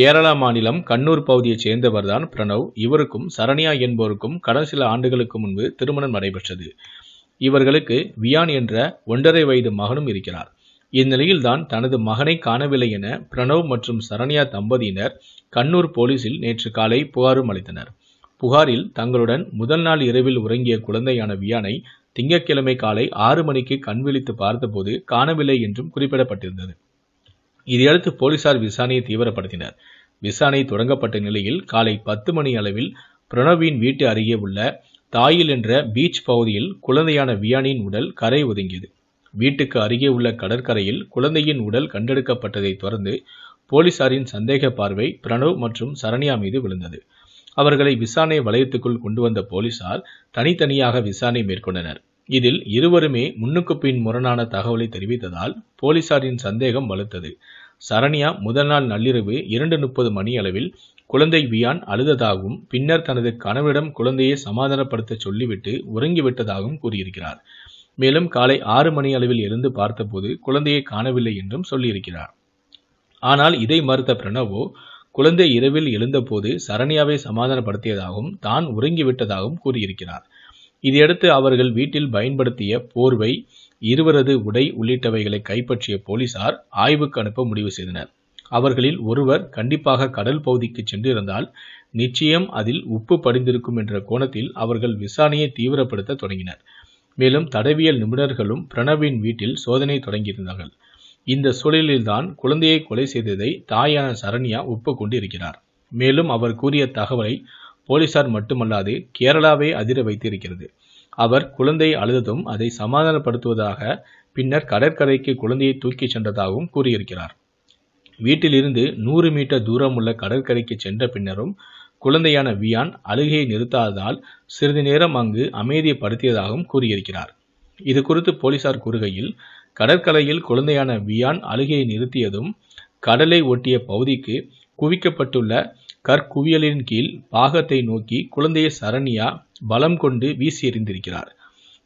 கேரளா மாநிலம் கண்ணூர் பகுதியைச் சேர்ந்தவர்தான் பிரணவ். இவருக்கும் சரண்யா என்பவருக்கும் கடந்த சில ஆண்டுகளுக்கு முன்பு திருமணம் நடைபெற்றது. இவர்களுக்கு வியான் என்ற ஒன்றரை வயது மகனும் இருக்கிறார். இந்நிலையில்தான் தனது மகனை காணவில்லை என பிரணவ் மற்றும் சரண்யா தம்பதியினர் கண்ணூர் போலீசில் நேற்று காலை புகாரும் அளித்தனர். புகாரில் தங்களுடன் முதல் நாள் இரவில் உறங்கிய குழந்தையான வியானை திங்கட்கிழமை காலை ஆறு மணிக்கு கண்விழித்து பார்த்தபோது காணவில்லை என்றும் குறிப்பிடப்பட்டிருந்தது. இதையடுத்து போலீசார் விசாரணையை தீவிரப்படுத்தினர். விசாரணை தொடங்கப்பட்ட நிலையில் காலை பத்து மணி அளவில் பிரணவின் வீட்டு அருகே உள்ள தாயில் என்ற பீச் பகுதியில் குழந்தையான வியானின் உடல் கரை ஒதுங்கியது. வீட்டுக்கு அருகே உள்ள கடற்கரையில் குழந்தையின் உடல் கண்டெடுக்கப்பட்டதை தொடர்ந்து போலீசாரின் சந்தேக பார்வை பிரணவ் மற்றும் சரண்யா மீது விழுந்தது. அவர்களை விசாரணை வளையத்துக்குள் கொண்டு வந்த போலீசார் தனித்தனியாக விசாரணை மேற்கொண்டனர். இதில் இருவருமே முன்னுக்கு பின் முரணான தகவலை தெரிவித்ததால் போலீசாரின் சந்தேகம் வலுத்தது. சரண்யா முதல் நாள் நள்ளிரவு இரண்டு முப்பது மணி அளவில் குழந்தை வியான் அழுததாகவும் பின்னர் தனது கணவரிடம் குழந்தையை சமாதானப்படுத்த சொல்லிவிட்டு உறங்கிவிட்டதாகவும் கூறியிருக்கிறார். மேலும் காலை ஆறு மணி அளவில் எழுந்து பார்த்தபோது குழந்தையை காணவில்லை என்றும் சொல்லியிருக்கிறார். ஆனால் இதை மறுத்த பிரணவோ குழந்தை இரவில் எழுந்தபோது சரண்யாவை சமாதானப்படுத்தியதாகவும் தான் உறங்கிவிட்டதாகவும் கூறியிருக்கிறார். இதையடுத்து அவர்கள் வீட்டில் பயன்படுத்திய போர்வை இருவரது உடை உள்ளிட்டவைகளை கைப்பற்றிய போலீசார் ஆய்வுக்கு அனுப்ப முடிவு செய்தனர். அவர்களில் ஒருவர் கண்டிப்பாக கடல் பகுதிக்கு சென்றிருந்தால் நிச்சயம் அதில் உப்பு படிந்திருக்கும் என்ற கோணத்தில் அவர்கள் விசாரணையை தீவிரப்படுத்த தொடங்கினர். மேலும் தடவியல் நிபுணர்களும் பிரணவின் வீட்டில் சோதனை தொடங்கியிருந்தார்கள். இந்த சூழலில்தான் குழந்தையை கொலை செய்ததை தாயான சரண்யா ஒப்புக்கொண்டு இருக்கிறார் மேலும் அவர் கூறிய தகவலை போலீசார் மட்டுமல்லாது கேரளாவை அதிர வைத்திருக்கிறது. அவர் குழந்தை அழுததும் அதை சமாதானப்படுத்துவதாக பின்னர் கடற்கரைக்கு குழந்தையை தூக்கிச் சென்றதாகவும் கூறியிருக்கிறார். வீட்டிலிருந்து நூறு மீட்டர் தூரம் உள்ள கடற்கரைக்கு சென்ற பின்னரும் குழந்தையான வியான் அழுகையை நிறுத்தாததால் சிறிது நேரம் அங்கு அமைதிப்படுத்தியதாகவும் கூறியிருக்கிறார். இது குறித்து போலீசார் கூறுகையில் கடற்கரையில் குழந்தையான வியான் அழுகையை நிறுத்தியதும் கடலை ஒட்டிய பகுதிக்கு குவிக்கப்பட்டுள்ள கற்குவியலின் கீழ் பாகத்தை நோக்கி குழந்தையை சரண்யா பலம் கொண்டு வீசி எறிந்திருக்கிறார்.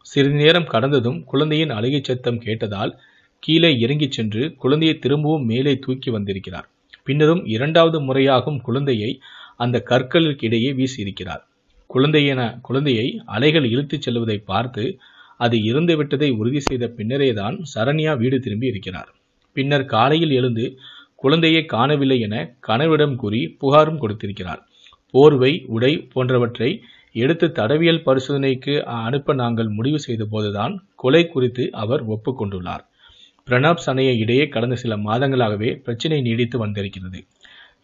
சிறிது நேரம் கடந்ததும் குழந்தையின் அழுகை சத்தம் கேட்டதால் கீழே இறங்கிச் சென்று குழந்தையை திரும்பவும் மேலே தூக்கி வந்திருக்கிறார். பின்னரும் இரண்டாவது முறையாகும் குழந்தையை அந்த கற்களுக்கு இடையே வீசியிருக்கிறார் குழந்தையென குழந்தையை அலைகள் இழுத்துச் செல்வதை பார்த்து அது இறந்துவிட்டதை உறுதி செய்த பின்னரேதான் சரண்யா வீடு திரும்பி இருக்கிறார். பின்னர் காலையில் எழுந்து குழந்தையை காணவில்லை என கணவரிடம் கூறி புகாரும் கொடுத்திருக்கிறார். போர்வை உடை போன்றவற்றை எடுத்து தடவியல் பரிசோதனைக்கு அனுப்ப நாங்கள் முடிவு செய்த போதுதான் கொலை குறித்து அவர் ஒப்புக்கொண்டுள்ளார். பிரணாப் சனையை இடையே கடந்த சில மாதங்களாகவே பிரச்சினை நீடித்து வந்திருக்கிறது.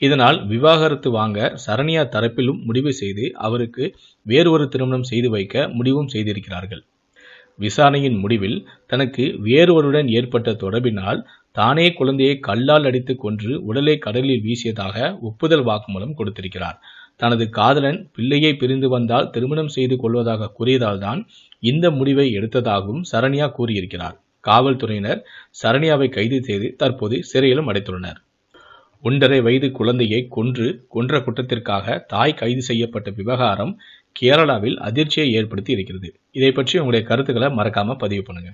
இதனால் விவாகரத்து வாங்க சரண்யா தரப்பிலும் முடிவு செய்து அவருக்கு வேறு ஒரு திருமணம் செய்து வைக்க முடிவும் செய்திருக்கிறார்கள். விசாரணையின் முடிவில் தனக்கு வேறொருடன் ஏற்பட்ட தொடர்பினால் தானே குழந்தையை கல்லால் அடித்து கொன்று உடலை கடலில் வீசியதாக ஒப்புதல் வாக்குமூலம் கொடுத்திருக்கிறார். தனது காதலன் பிள்ளையை பிரிந்து வந்தால் திருமணம் செய்து கொள்வதாக கூறியதால் தான் இந்த முடிவை எடுத்ததாகவும் சரண்யா கூறியிருக்கிறார். காவல்துறையினர் சரண்யாவை கைது செய்து தற்போது சிறையிலும் அடைத்துள்ளனர். ஒன்றரை வயது குழந்தையை கொன்று கொன்ற குற்றத்திற்காக தாய் கைது செய்யப்பட்ட விவகாரம் கேரளாவில் அதிர்ச்சியை ஏற்படுத்தி இருக்கிறது. இதை பற்றி உங்களுடைய கருத்துக்களை மறக்காம பதிவு பண்ணுங்க.